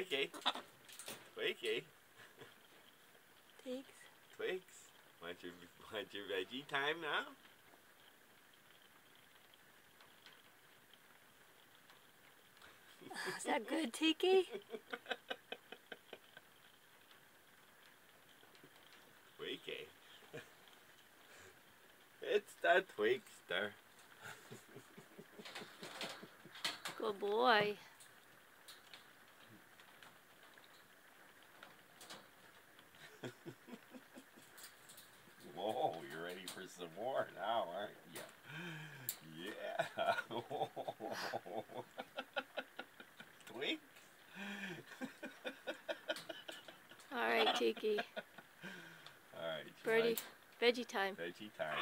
Twiggy. Twiggy. Thanks. Twigs. Want your want your veggie time now? Is that good, Tiki? Twiggy. it's the Twigster. Good boy. Some more now, aren't you? Yeah. Twigs. All right, Tiki. All right. Birdie, veggie time. Veggie time.